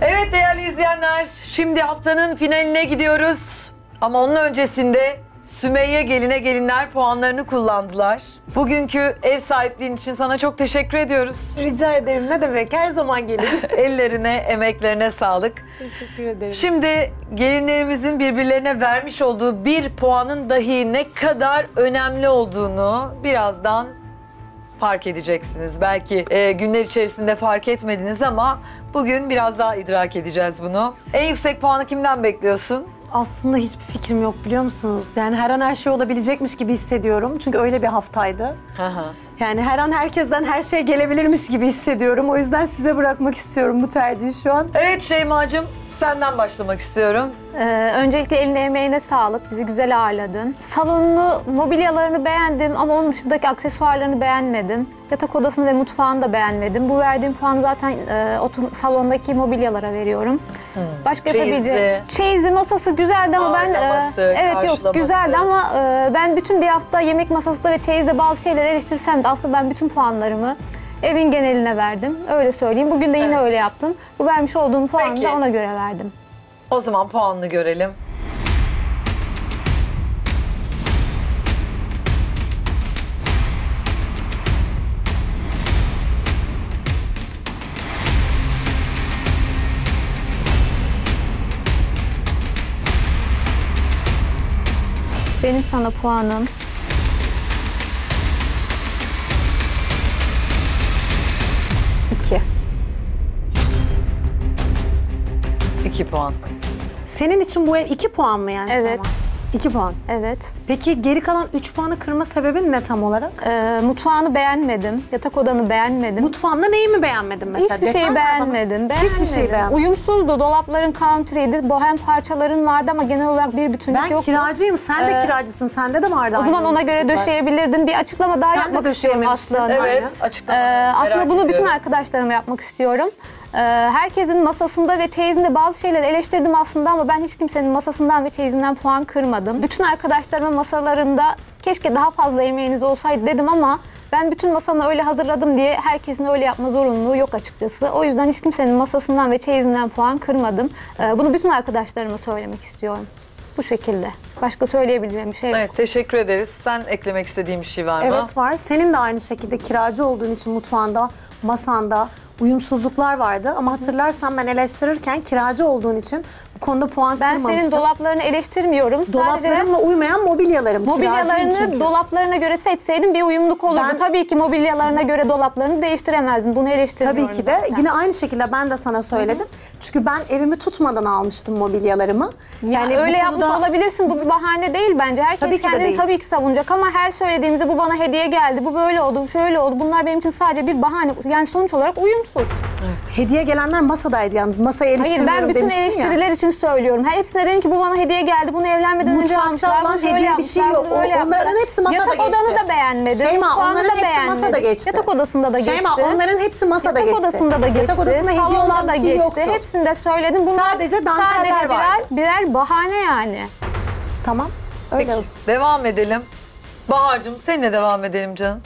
Evet değerli izleyenler, şimdi haftanın finaline gidiyoruz. Ama onun öncesinde Sümeyye geline gelinler puanlarını kullandılar. Bugünkü ev sahipliğin için sana çok teşekkür ediyoruz. Rica ederim. Ne demek? Her zaman gelin. Ellerine, emeklerine sağlık. Teşekkür ederim. Şimdi gelinlerimizin birbirlerine vermiş olduğu bir puanın dahi ne kadar önemli olduğunu birazdan fark edeceksiniz. Belki e, günler içerisinde fark etmediniz ama bugün biraz daha idrak edeceğiz bunu. En yüksek puanı kimden bekliyorsun? Aslında hiçbir fikrim yok biliyor musunuz? Yani her an her şey olabilecekmiş gibi hissediyorum. Çünkü öyle bir haftaydı. Yani her an herkesten her şey gelebilirmiş gibi hissediyorum. O yüzden size bırakmak istiyorum bu tercihi şu an. Evet Şeyma'cığım senden başlamak istiyorum. Ee, öncelikle eline emeğine sağlık. Bizi güzel ağırladın. Salonunu, mobilyalarını beğendim ama onun dışındaki aksesuarlarını beğenmedim. Yatak odasını ve mutfağını da beğenmedim. Bu verdiğim puanı zaten e, otur- salondaki mobilyalara veriyorum. Başka Çeyizi. yapabileceğim. Çeyizi, masası güzeldi ama ben... e, evet yok güzeldi ama e, ben bütün bir hafta yemek masasında ve çeyizde bazı şeyleri eleştirsem de aslında ben bütün puanlarımı evin geneline verdim. Öyle söyleyeyim. Bugün de yine Evet. öyle yaptım. Bu vermiş olduğum puanı Peki. da ona göre verdim. O zaman puanını görelim. Benim sana puanım 2 puan. Senin için bu ev 2 puan mı yani? Evet. Sana? 2 puan. Evet. Peki geri kalan 3 puanı kırma sebebin ne tam olarak? Ee, mutfağını beğenmedim. Yatak odanı beğenmedim. Mutfağında neyi mi beğenmedin mesela? Hiçbir Detay şeyi beğenmedim. beğenmedim. Hiçbir şeyi beğenmedim. Uyumsuzdu. Dolapların country'di. Bohem parçaların vardı ama genel olarak bir bütünlük yoktu. Ben kiracıyım. Sen de ee, kiracısın. Sende de vardı. O zaman ona göre döşeyebilirdin. Bir açıklama daha Sen yapmak istiyorum aslında. Evet. Açıklama. Ee, aslında bunu ediyorum. bütün arkadaşlarıma yapmak istiyorum. Ee, herkesin masasında ve çeyizinde bazı şeyleri eleştirdim aslında ama ben hiç kimsenin masasından ve çeyizinden puan kırmadım. Bütün arkadaşlarımın masalarında keşke daha fazla emeğiniz olsaydı dedim ama ben bütün masamı öyle hazırladım diye herkesin öyle yapma zorunluluğu yok açıkçası. O yüzden hiç kimsenin masasından ve çeyizinden puan kırmadım. Ee, bunu bütün arkadaşlarıma söylemek istiyorum. Bu şekilde. Başka söyleyebileceğim bir şey yok. Evet teşekkür ederiz. Sen eklemek istediğin bir şey var mı? Evet var. Senin de aynı şekilde kiracı olduğun için mutfağında, masanda uyumsuzluklar vardı. Ama hatırlarsan ben eleştirirken kiracı olduğun için bu konuda puan Ben kırmamıştım. senin dolaplarını eleştirmiyorum. Sadece Dolaplarımla uymayan mobilyalarım. Kiracıyım Mobilyalarını çünkü. dolaplarına göre seçseydin bir uyumluluk olurdu. Ben- Tabii ki mobilyalarına göre dolaplarını değiştiremezdin. Bunu eleştirmiyorum Tabii ki de zaten. yine aynı şekilde ben de sana söyledim. Çünkü ben evimi tutmadan almıştım mobilyalarımı. Yani bu öyle yapmış konuda- olabilirsin. Bu bir bahane değil bence. Herkes Tabii ki de kendini değil. tabii ki savunacak ama her söylediğimizde bu bana hediye geldi. Bu böyle oldu, şöyle oldu. Bunlar benim için sadece bir bahane. Yani sonuç olarak uyumsuz. Hediye gelenler masadaydı yalnız. Masaya Hayır eleştirmiyorum ben bütün demiştin ya. eleştiriler için söylüyorum. Her hepsine dedim ki bu bana hediye geldi. Bunu evlenmeden önce Mutfakta almışlar. olan bunu şöyle hediye bir şey yok. O- onların hepsi masada Yatak odanı geçti. da beğenmedim. Şeyma, onların da hepsi beğenmedim. masada geçti. Yatak odasında da geçti. Şeyma onların hepsi masada Yatak geçti. odasında da geçti. Yatak odasında hediye olan da bir şey geçti. yoktu. Hepsinde söyledim. Bunlar Sadece danteller sadece birer, vardı. birer bahane yani. Tamam. Öyle Peki, olsun. Devam edelim. Bahar'cığım seninle devam edelim canım.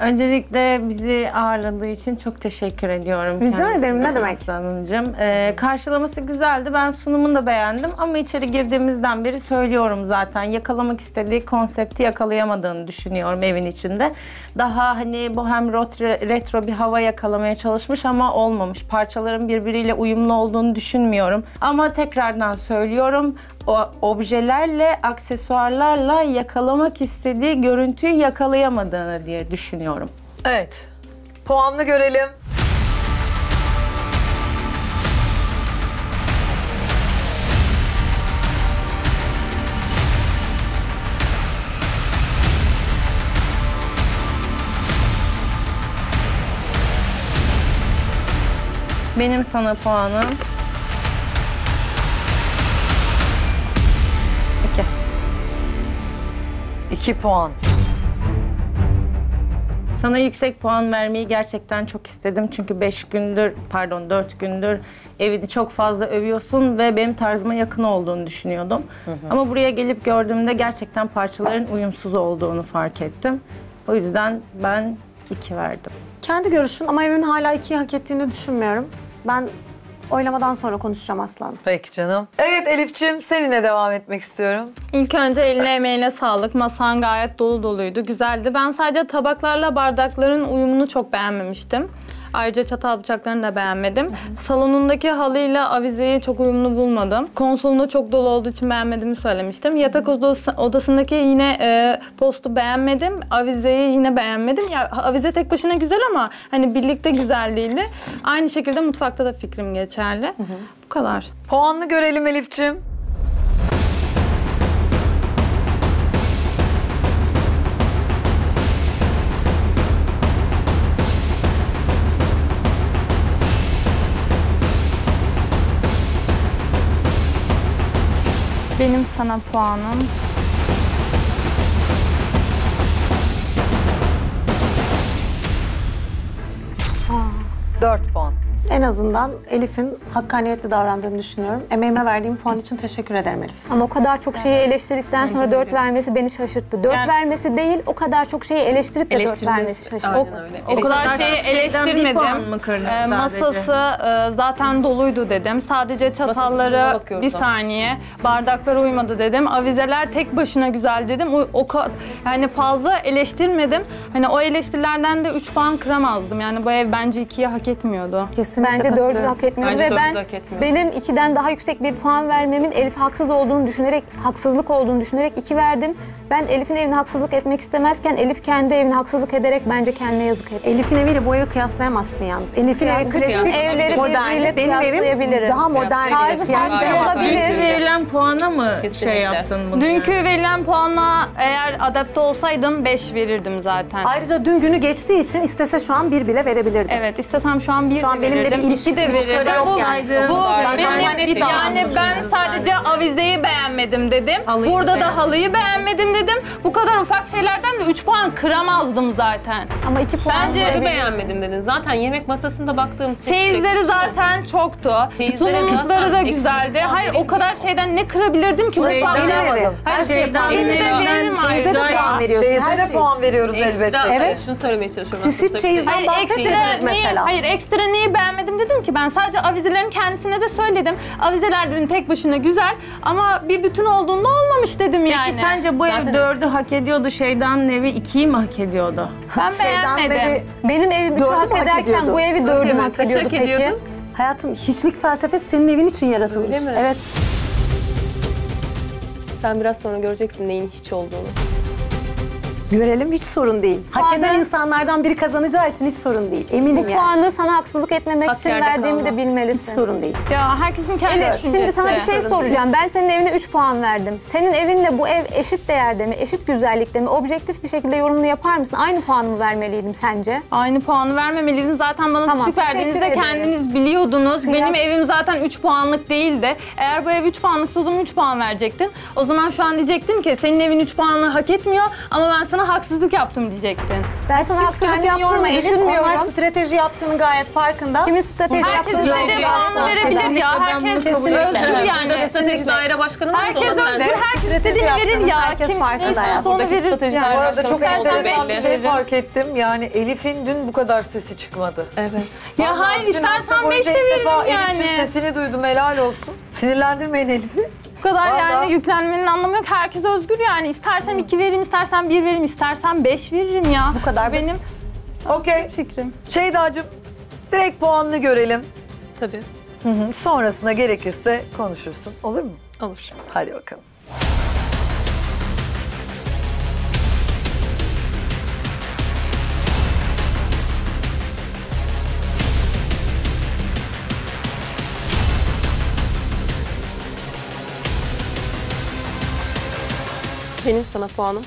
Öncelikle bizi ağırladığı için çok teşekkür ediyorum. Rica kendisine ederim, ne demek? Aslı Hanımcığım. Ee, karşılaması güzeldi. Ben sunumunu da beğendim ama içeri girdiğimizden beri söylüyorum zaten. Yakalamak istediği konsepti yakalayamadığını düşünüyorum evin içinde. Daha hani bohem retro bir hava yakalamaya çalışmış ama olmamış. Parçaların birbiriyle uyumlu olduğunu düşünmüyorum. Ama tekrardan söylüyorum o objelerle, aksesuarlarla yakalamak istediği görüntüyü yakalayamadığını diye düşünüyorum. Evet. Puanını görelim. Benim sana puanım 2 puan. Sana yüksek puan vermeyi gerçekten çok istedim. Çünkü 5 gündür, pardon 4 gündür evini çok fazla övüyorsun ve benim tarzıma yakın olduğunu düşünüyordum. Ama buraya gelip gördüğümde gerçekten parçaların uyumsuz olduğunu fark ettim. O yüzden ben 2 verdim. Kendi görüşün ama evin hala ikiyi hak ettiğini düşünmüyorum. Ben Oylamadan sonra konuşacağım aslanım. Peki canım. Evet Elif'ciğim seninle devam etmek istiyorum. İlk önce eline emeğine sağlık. Masan gayet dolu doluydu. Güzeldi. Ben sadece tabaklarla bardakların uyumunu çok beğenmemiştim. Ayrıca çatal bıçaklarını da beğenmedim. Salonundaki halıyla avizeyi çok uyumlu bulmadım. Konsolunda çok dolu olduğu için beğenmediğimi söylemiştim. Yatak odası, odasındaki yine e, postu beğenmedim. Avizeyi yine beğenmedim. Ya avize tek başına güzel ama hani birlikte güzel değildi. Aynı şekilde mutfakta da fikrim geçerli. Bu kadar. Puanını görelim Elif'ciğim. Benim sana puanım 4 puan. En azından Elif'in hakkaniyetli davrandığını düşünüyorum. Emeğime verdiğim puan için teşekkür ederim Elif. Ama o kadar çok şeyi eleştirdikten sonra 4 vermesi beni şaşırttı. 4 Yani- vermesi değil, o kadar çok şeyi eleştirip de 4 Eleştirmesi. vermesi şaşırttı. Öyle. O kadar şeyi şeyden bir eleştirmedim. mı kırdın Ee, sadece? masası e, zaten doluydu dedim. Sadece çatalları bakıyoruz bir saniye, bardaklara uymadı dedim. Avizeler tek başına güzel dedim. O, o ka- yani fazla eleştirmedim. Hani o eleştirilerden de 3 puan kıramazdım. Yani bu ev bence 2'yi hak etmiyordu. Kesinlikle Bence 4'ü katılıyorum. hak etmiyor Bence ve ben de hak etmiyor. benim 2'den daha yüksek bir puan vermemin Elif haksız olduğunu düşünerek, haksızlık olduğunu düşünerek 2 verdim. Ben Elif'in evine haksızlık etmek istemezken Elif kendi evine haksızlık ederek bence kendine yazık etti. Elif'in eviyle bu evi kıyaslayamazsın yalnız. Elif'in Yani evi klasik, evleri modern. birbiriyle Benim evim kıyaslayabilirim. daha modern. Tarzı farklı Kıyaslayamazsın. olabilir. Verilen puana mı Kesinlikle. şey yaptın bunu? Dünkü yani? verilen puanla eğer adapte olsaydım 5 verirdim zaten. Ayrıca dün günü geçtiği için istese şu an bir bile verebilirdi. Evet istesem şu an bir Şu an de bir verirdim, ilişkisi, iki de bir çıkarı verirdim. yok Bu- yani. Bu Ben benim yani ben sadece avizeyi beğenmedim dedim. Halıyı Burada beğenmedim. da halıyı beğenmedim dedim. Bu kadar ufak şeylerden de 3 puan kıramazdım zaten. Ama 2 puan Bence Bence verebilirim. beğenmedim dedin. Zaten yemek masasında baktığımız şey Çeyizleri zaten çoktu. Çeyizleri Sunumlukları da güzeldi. Hayır o kadar şeyden ne kırabilirdim ki? Evim. Hayır, Her şey, şeyden çeyize veririm. veririm Çeyize de puan veriyorsun. De şey. puan veriyoruz elbette. Evet. Şunu söylemeye çalışıyorum. Siz hiç çeyizden Hayır bahsetmediniz mesela. hayır ekstra neyi beğenmedim dedim ki ben sadece avizelerin kendisine de söyledim. Avizeler dedim tek başına güzel ama bir bütün olduğunda olmamış dedim yani. Peki sence bu ev dördü hak ediyordu, Şeydan'ın evi ikiyi mi hak ediyordu? ben Şeyden beğenmedim. dedi, Benim Dördü şu hak mü hak ederken ediyordu? bu evi dördüm Evet, hak ediyordu peki. ediyordu? hayatım hiçlik felsefesi senin evin için yaratılmış. Öyle mi? Evet. Sen biraz sonra göreceksin neyin hiç olduğunu. Görelim hiç sorun değil. Hak Puanı- eden insanlardan biri kazanacağı için hiç sorun değil. Eminim Bu yani. puanı sana haksızlık etmemek Hak için verdiğimi kalmaz. de Hiç bilmelisin. sorun değil. Ya herkesin kendi Elif, düşüncesi. şimdi sana bir şey soracağım. Ben senin evine 3 puan verdim. Senin evinle bu ev eşit değerde mi, eşit güzellikte mi? Objektif bir şekilde yorumunu yapar mısın? Aynı puanımı vermeliydim sence? Aynı puanı vermemeliydin. Zaten bana Tamam, düşük verdiğinizde ederim. kendiniz biliyordunuz. Kıyas- Benim evim zaten 3 puanlık değildi. Eğer bu ev 3 puanlıksa o zaman 3 puan verecektin. O zaman şu an diyecektin ki senin evin 3 puanı hak etmiyor ama ben sana haksızlık yaptım diyecektin. Ben sana haksızlık yaptığımı düşünmüyorum. Onlar strateji yaptığını gayet farkında. Kimin strateji Herkes yaptığı istediği belli. puanı verebilir ya. Herkes özgür yani. Burada strateji daire başkanı. Herkes özgür, herkes Strateji istediğini verir yaptığını ya. herkes Kim farkında hayatım. sonra verir. Bu arada çok enteresan bir şey fark ettim. Yani Elif'in dün bu kadar sesi çıkmadı. Evet. Ya hayır istersen boyunca 5 de ilk defa veririm Elif'in yani. sesini duydum helal olsun. Sinirlendirmeyin Elif'i. Bu kadar Vallahi. yani yüklenmenin anlamı yok. Herkes özgür yani. İstersem 2 veririm, istersen 1 veririm, istersen 5 veririm ya. Bu kadar Benim basit. Okey. fikrim. Şeydacığım direkt puanını görelim. Tabii. Hı hı. Sonrasında gerekirse konuşursun. Olur mu? Olur. Hadi bakalım. Benim sana puanım.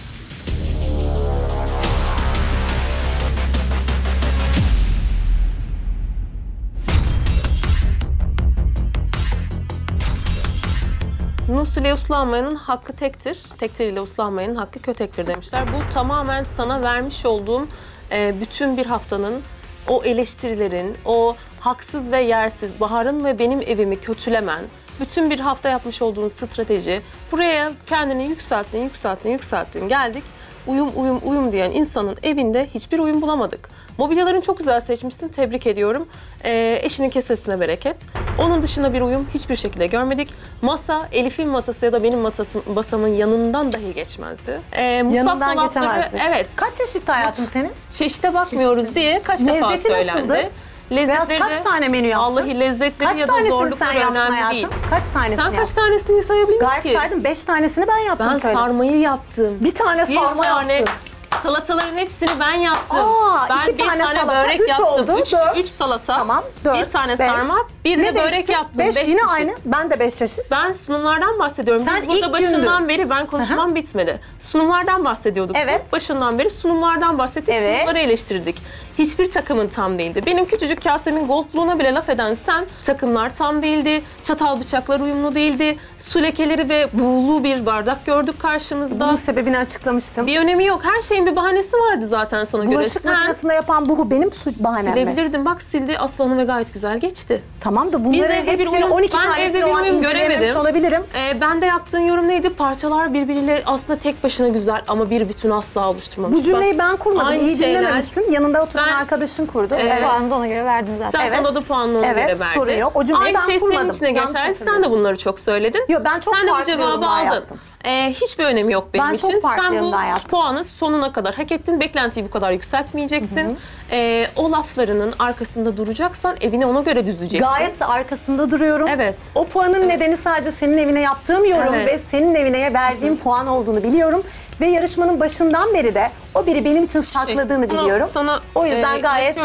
Nus ile uslanmayanın hakkı tektir, tektir ile uslanmayanın hakkı kötektir demişler. Bu tamamen sana vermiş olduğum e, bütün bir haftanın o eleştirilerin, o haksız ve yersiz Bahar'ın ve benim evimi kötülemen, bütün bir hafta yapmış olduğun strateji, buraya kendini yükselttin, yükselttin, yükselttin, geldik. uyum uyum uyum diyen insanın evinde hiçbir uyum bulamadık. Mobilyalarını çok güzel seçmişsin. Tebrik ediyorum. Ee, eşinin kesesine bereket. Onun dışında bir uyum hiçbir şekilde görmedik. Masa, Elif'in masası ya da benim masasım, masamın yanından dahi geçmezdi. Ee, mutfak Yanından dolapları- geçemezdi. Evet. Kaç çeşit hayatım senin? Çeşite bakmıyoruz diye kaç defa söylendi. nasıldı? Beyaz kaç tane menü yaptın? Vallahi lezzetleri Kaç ya da tanesini zorlukları sen yaptın önemli hayatım? değil. Kaç tanesini Sen kaç yaptın? tanesini sayabildin Gayet ki? saydım. Beş tanesini ben yaptım Ben söyledim. sarmayı yaptım. Bir tane sarma tane yaptın. Salataların hepsini ben yaptım. Aa, ben iki bir tane tane salata, börek üç yaptım. oldu, üç, dört. üç salata. Tamam. Dört, bir tane beş. sarma. Bir Ne de börek beşti? yaptım. Beş, Beş yine çeşit. aynı. Ben de beş çeşit. Ben sunumlardan bahsediyorum. Sen Biz burada başından gündü. beri ben konuşmam bitmedi. Sunumlardan bahsediyorduk. Evet. Başından beri sunumlardan bahsettik. Evet. Sunumları eleştirdik. Hiçbir takımın tam değildi. Benim küçücük kasemin goldluğuna bile laf eden sen takımlar tam değildi. Çatal bıçaklar uyumlu değildi. Su lekeleri ve buğulu bir bardak gördük karşımızda. Bunun sebebini açıklamıştım. Bir önemi yok. Her şeyin bir bahanesi vardı zaten sana göre. Bulaşık makinesinde yapan bu benim suç bahanem mi? silebilirdin. Bak sildi aslanım ve gayet güzel geçti. Tamam da Biz bunların evde bir hepsini uyum- 12 ben evde tanesini bir o an uyum göremedim. olabilirim. Ee, ben de yaptığın yorum neydi? Parçalar birbiriyle aslında tek başına güzel ama bir bütün asla oluşturmamış. Bu cümleyi ben kurmadım. aynı İyi şeyler- dinlememişsin. Yanında oturan Ben- arkadaşın kurdu. Evet. Evet. Puanı da ona göre verdim zaten. Zaten Evet. o da puanını ona Evet, göre verdi. sorun yok. O cümleyi Aynı ben şey kurmadım. senin içine Yanlış geçer. Sen de hatırlıyorsun. bunları çok söyledin. Yo, ben çok Sen de bu farklı cevabı yorumlar aldın. yaptım. Ee, hiçbir önemi yok benim Ben için. çok Sen bu yaptım. puanı sonuna kadar hak ettin. Beklentiyi bu kadar yükseltmeyecektin. Ee, o laflarının arkasında duracaksan evini ona göre düzeceksin. Gayet de arkasında duruyorum. Evet. O puanın nedeni sadece senin evine yaptığım yorum Evet. ve senin evine verdiğim puan olduğunu biliyorum. Ve yarışmanın başından beri de o biri benim için sakladığını Bunu biliyorum. Sana o yüzden e, gayet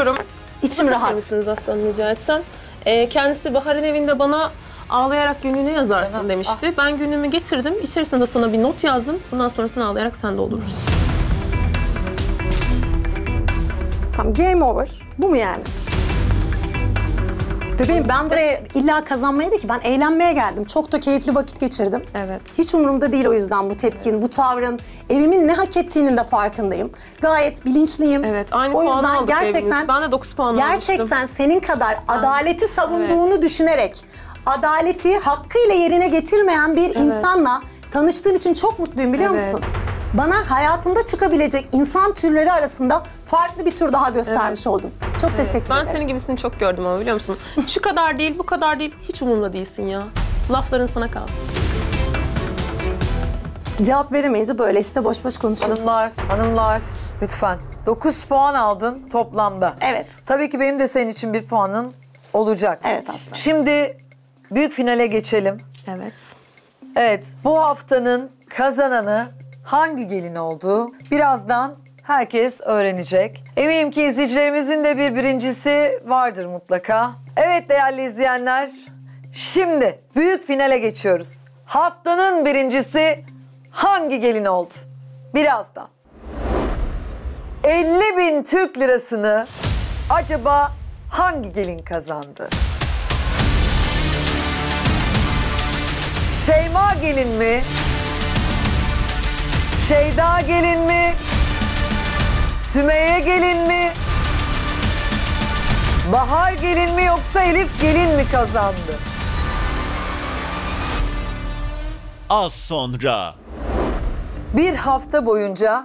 içim Uzatır rahat. mısınız aslanım rica etsem? Ee, kendisi Bahar'ın evinde bana ağlayarak günlüğünü yazarsın demişti. Ben günlüğümü getirdim. İçerisinde de sana bir not yazdım. Bundan sonrasını ağlayarak sen de oluruz. Tamam game over. Bu mu yani? Bebeğim ben buraya illa kazanmaya değil ki ben eğlenmeye geldim. Çok da keyifli vakit geçirdim. Evet. Hiç umurumda değil o yüzden bu tepkin, bu tavrın. Evimin ne hak ettiğinin de farkındayım. Gayet bilinçliyim. Evet, aynı o puanı yüzden aldık gerçekten evimiz. Ben de 9 puan almıştım. gerçekten senin kadar adaleti savunduğunu düşünerek adaleti hakkıyla yerine getirmeyen bir insanla tanıştığım için çok mutluyum biliyor Evet. musun? Bana hayatımda çıkabilecek insan türleri arasında farklı bir tür daha göstermiş oldun. Çok teşekkür Ben ederim. senin gibisini çok gördüm ama biliyor musun? Şu kadar değil, bu kadar değil. Hiç umurumda değilsin ya. Lafların sana kalsın. Cevap veremeyince böyle işte boş boş konuşuyorsun. Hanımlar, hanımlar lütfen. 9 puan aldın toplamda. Evet. Tabii ki benim de senin için bir puanın olacak. Evet Aslı. Şimdi büyük finale geçelim. Evet. Evet, bu haftanın kazananı hangi gelin oldu? Birazdan herkes öğrenecek. Eminim ki izleyicilerimizin de bir birincisi vardır mutlaka. Evet değerli izleyenler, şimdi büyük finale geçiyoruz. Haftanın birincisi hangi gelin oldu? Birazdan. 50 bin Türk lirasını acaba hangi gelin kazandı? Şeyma gelin mi? Şeyda gelin mi? Sümeyye gelin mi? Bahar gelin mi yoksa Elif gelin mi kazandı? Az sonra. Bir hafta boyunca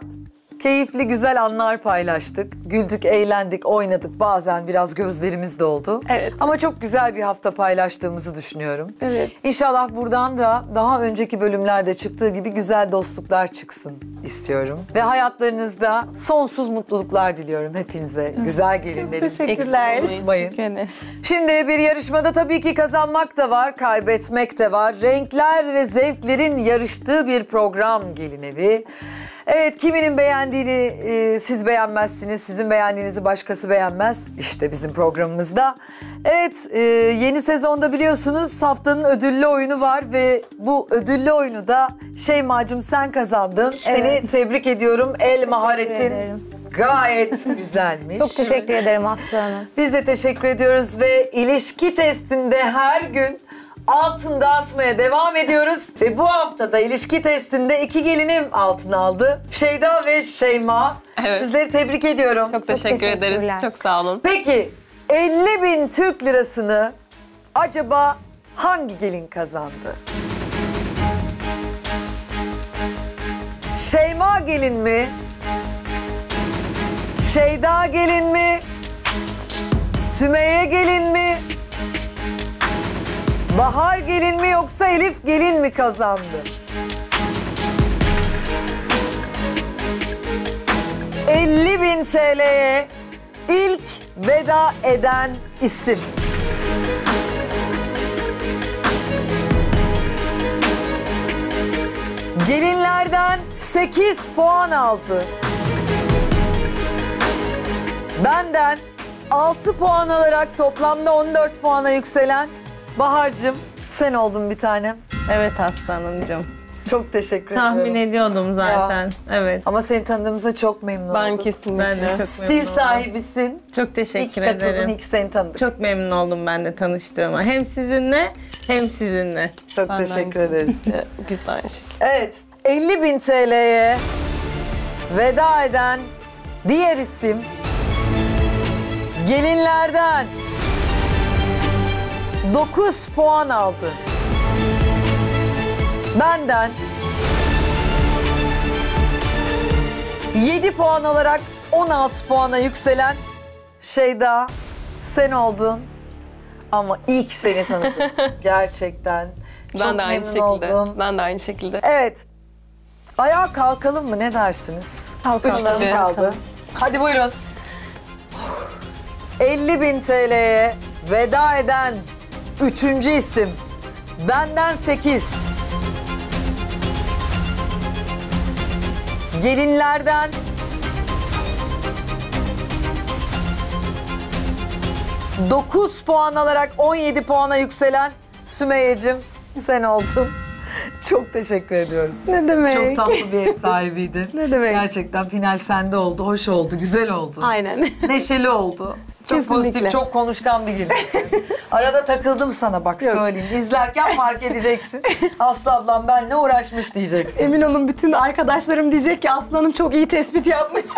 keyifli güzel anlar paylaştık. Güldük, eğlendik, oynadık. Bazen biraz gözlerimiz doldu. Evet. Ama çok güzel bir hafta paylaştığımızı düşünüyorum. Evet. İnşallah buradan da daha önceki bölümlerde çıktığı gibi güzel dostluklar çıksın istiyorum. Ve hayatlarınızda sonsuz mutluluklar diliyorum hepinize. Güzel gelinlerim. teşekkürler. Unutmayın. Şimdi bir yarışmada tabii ki kazanmak da var, kaybetmek de var. Renkler ve zevklerin yarıştığı bir program Gelin Evi. Evet kiminin beğendiğini e, siz beğenmezsiniz, sizin beğendiğinizi başkası beğenmez. İşte bizim programımızda. Evet e, yeni sezonda biliyorsunuz haftanın ödüllü oyunu var ve bu ödüllü oyunu da Şeyma'cığım sen kazandın. Seni tebrik ediyorum. El maharetin ederim. gayet güzelmiş. Çok teşekkür ederim Aslı Hanım. Biz de teşekkür ediyoruz ve ilişki testinde her gün altın dağıtmaya devam ediyoruz. Ve bu haftada ilişki testinde iki gelinim altın aldı. Şeyda ve Şeyma. Evet. Sizleri tebrik ediyorum. Çok teşekkür ederiz. teşekkürler. Çok sağ olun. Peki 50 bin Türk lirasını acaba hangi gelin kazandı? Şeyma gelin mi? Şeyda gelin mi? Sümeyye gelin mi? Bahar gelin mi yoksa Elif gelin mi kazandı? 50 bin TL'ye ilk veda eden isim. Gelinlerden 8 puan aldı. Benden 6 puan alarak toplamda 14 puana yükselen Bahar'cığım sen oldun bir tanem. Evet Aslı Hanımcığım. Çok teşekkür Tahmin ediyorum. ediyordum zaten. Evet. Ama seni tanıdığımıza çok memnun Ben oldum. kesinlikle. Ben de çok Stil memnun oldum. sahibisin. Çok İyi teşekkür ki katıldın, ederim. iyi ki seni tanıdık. Çok memnun oldum ben de tanıştığıma. Hem sizinle hem sizinle. Çok Ben de teşekkür ederiz. Biz de aynı şekilde. Evet, 50 bin TL'ye veda eden diğer isim gelinlerden 9 puan aldı. Benden 7 puan alarak 16 puana yükselen Şeyda sen oldun. Ama ilk seni tanıdım. Gerçekten. Çok ben de aynı memnun şekilde. oldum. Ben de aynı şekilde. Evet. Ayağa kalkalım mı? Ne dersiniz? Kalkalım. Üç kişi kaldı. Hadi buyurun. 50 bin TL'ye veda eden üçüncü isim. Benden 8. Gelinlerden Dokuz puan alarak 17 puana yükselen Sümeyye'cim sen oldun. Çok teşekkür ediyoruz. Ne demek? Çok tatlı bir ev sahibiydin. Ne demek? Gerçekten final sende oldu, hoş oldu, güzel oldu. Aynen. Neşeli oldu. Çok Kesinlikle. pozitif, çok konuşkan bir gelinsin. Arada takıldım sana bak Yok. söyleyeyim. İzlerken fark edeceksin. Aslı ablam benle uğraşmış diyeceksin. Emin olun bütün arkadaşlarım diyecek ki Aslanım çok iyi tespit yapmış.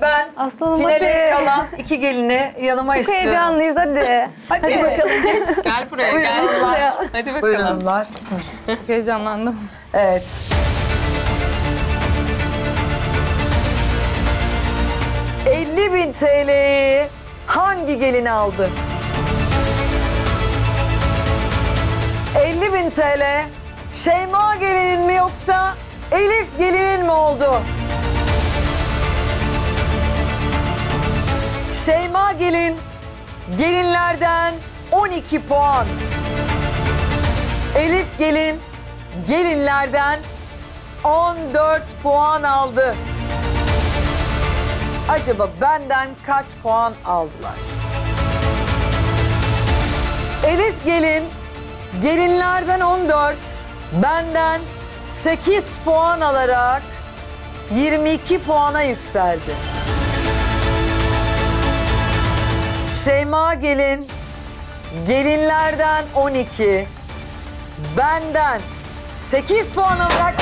Ben Aslanım finale hadi. kalan iki gelini yanıma Çok istiyorum. heyecanlıyız hadi. Hadi, bakalım. Gel buraya Buyurun gel. hanımlar. Hadi bakalım. Buyurun hanımlar. Çok heyecanlandım. Evet. ...50 bin TL'yi hangi gelin aldı? 50 bin TL Şeyma gelinin mi yoksa Elif gelinin mi oldu? Şeyma gelin gelinlerden 12 puan. Elif gelin gelinlerden 14 puan aldı. Acaba benden kaç puan aldılar? Elif gelin gelinlerden 14, benden 8 puan alarak 22 puana yükseldi. Şeyma gelin gelinlerden 12, benden 8 puan alarak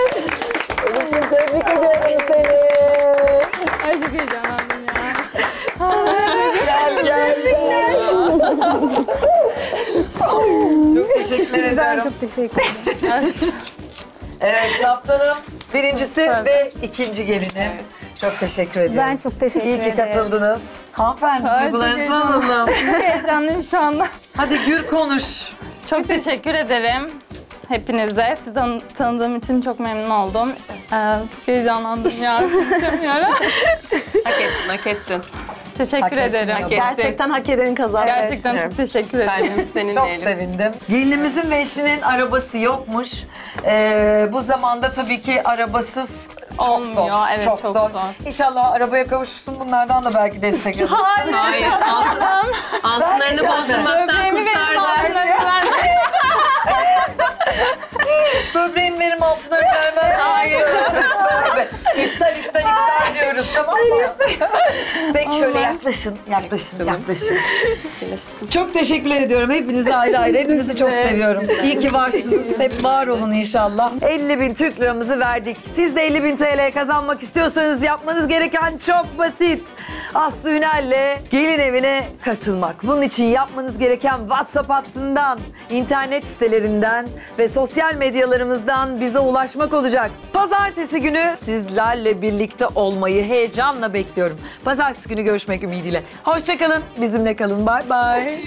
Elif'ciğim tebrik ediyorum seni. Ay çok heyecanlandım ya. Gel gel. Çok teşekkür ediyorum. Çok teşekkür ederim. Evet haftanın birincisi ve ikinci gelini. Çok teşekkür ediyoruz. Ben çok teşekkür İyi ki ederim. katıldınız. Hanımefendi duygularınızı alalım. Çok heyecanlıyım şu anda. Hadi Gür konuş. Çok teşekkür ederim hepinize. Sizi tan- tanıdığım için çok memnun oldum. Ee, heyecanlandım ya. Konuşamıyorum. Hak ettin, hak ettin. teşekkür Hak ederim. ya. Gerçekten hak eden kazandı. Gerçekten çok teşekkür ederim. Çok sevindim. Gelinimizin ve eşinin arabası yokmuş. Ee, bu zamanda tabii ki arabasız çok Olmuyor, zor. evet, çok, çok zor. zor. İnşallah arabaya kavuşursun. Bunlardan da belki destek alırsın. Hayır, altın, altınlarını Vermiş diyoruz. tamam mı? Peki şöyle yaklaşın, yaklaşın, yaklaşın. Çok teşekkürler ediyorum hepinize ayrı ayrı. Hepinizi çok seviyorum. İyi ki varsınız. Hep var olun inşallah. 50 bin Türk liramızı verdik. Siz de 50 bin TL kazanmak istiyorsanız yapmanız gereken çok basit. Aslı Ünal'le gelin evine katılmak. Bunun için yapmanız gereken WhatsApp hattından, internet sitelerinden ve sosyal medyalarımızdan bize ulaşmak olacak. Pazartesi günü sizlerle birlikte olmayı heyecanla bekliyorum. Pazartesi günü görüşmek ümidiyle. Hoşçakalın, bizimle kalın. Bay bay.